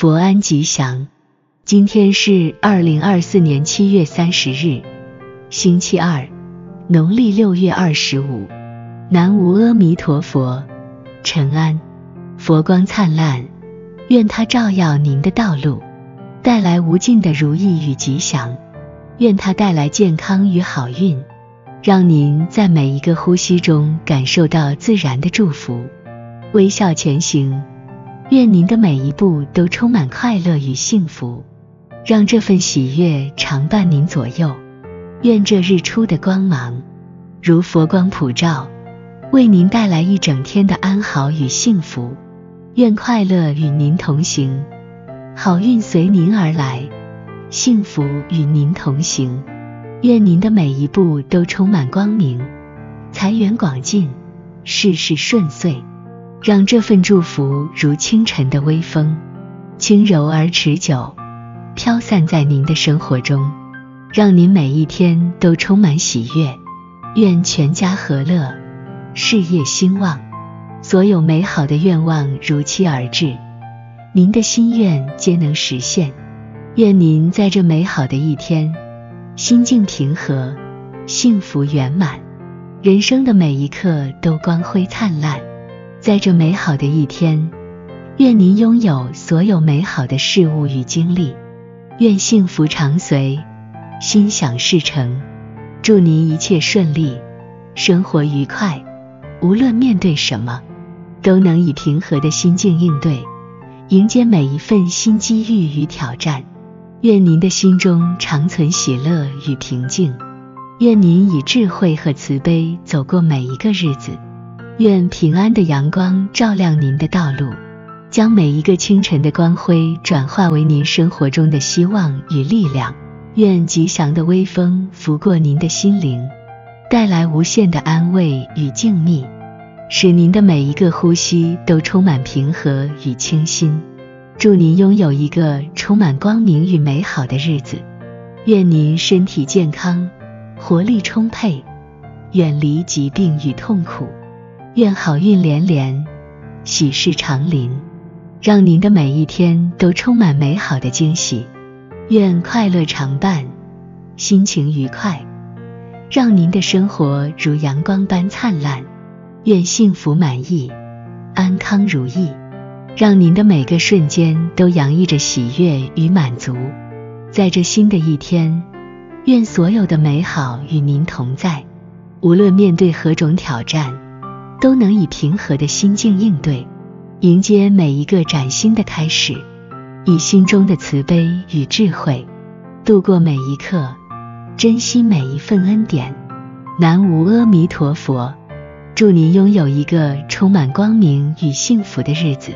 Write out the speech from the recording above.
佛安吉祥。今天是二零二四年七月三十日，星期二，农历六月二十五。南无阿弥陀佛，晨安，佛光灿烂，愿它照耀您的道路，带来无尽的如意与吉祥。愿它带来健康与好运，让您在每一个呼吸中感受到自然的祝福。微笑前行，愿您的每一步都充满快乐与幸福。让这份喜悦常伴您左右，愿这日出的光芒如佛光普照，为您带来一整天的安好与幸福。愿快乐与您同行，好运随您而来，幸福与您同行。愿您的每一步都充满光明，财源广进，事事顺遂。让这份祝福如清晨的微风，轻柔而持久。飘散在您的生活中，让您每一天都充满喜悦。愿全家和乐，事业兴旺，所有美好的愿望如期而至，您的心愿皆能实现。愿您在这美好的一天，心境平和，幸福圆满，人生的每一刻都光辉灿烂。在这美好的一天，愿您拥有所有美好的事物与经历。愿幸福常随，心想事成。祝您一切顺利，生活愉快。无论面对什么，都能以平和的心境应对，迎接每一份新机遇与挑战。愿您的心中常存喜乐与平静。愿您以智慧和慈悲走过每一个日子。愿平安的阳光照亮您的道路。将每一个清晨的光辉转化为您生活中的希望与力量。愿吉祥的微风拂过您的心灵，带来无限的安慰与静谧，使您的每一个呼吸都充满平和与清新。祝您拥有一个充满光明与美好的日子。愿您身体健康，活力充沛，远离疾病与痛苦。愿好运连连，喜事常临。让您的每一天都充满美好的惊喜，愿快乐常伴，心情愉快，让您的生活如阳光般灿烂。愿幸福满意，安康如意，让您的每个瞬间都洋溢着喜悦与满足。在这新的一天，愿所有的美好与您同在，无论面对何种挑战，都能以平和的心境应对。迎接每一个崭新的开始，以心中的慈悲与智慧度过每一刻，珍惜每一份恩典。南无阿弥陀佛，祝您拥有一个充满光明与幸福的日子。